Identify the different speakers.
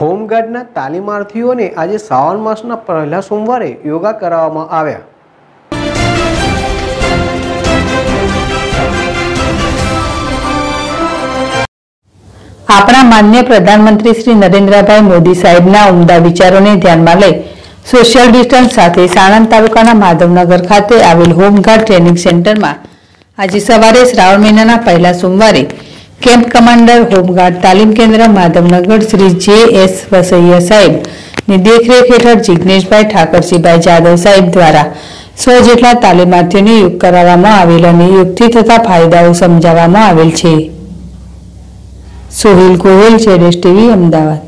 Speaker 1: હોમગાર્ડના તાલીમાર્થીઓને આજે શ્રાવણ માસના પહેલા સોમવારે યોગા કરાવવામાં આવ્યા.
Speaker 2: આપણા માન્ય પ્રધાનમંત્રી શ્રી નરેન્દ્રભાઈ મોદી સાહેબના ઉમદા વિચારોને ધ્યાનમાં લઈ સોશિયલ ડિસ્ટન્સ સાથે સાણંદ તાલુકાના માધવનગર ખાતે આવેલ હોમગાર્ડ ટ્રેનિંગ સેન્ટરમાં આજે સવારે શ્રાવણ મહિનાના પહેલા સોમવારે કેમ્પ કમાન્ડર, હોમગાર્ડ, તાલીમ કેન્દ્ર, માધવનગર શ્રી જે એસ વસૈયા સાહેબની દેખરેખ હેઠળ જિજ્ઞેશભાઈ ઠાકરસિંહભાઈ જાદવ સાહેબ દ્વારા સો જેટલા તાલીમાર્થીઓને યોગ કરાવવામાં આવેલ અને યોગથી થતા ફાયદાઓ સમજાવવામાં આવેલ છે. સોહિલ ગોહિલ, જેડેશ ટીવી, અમદાવાદ.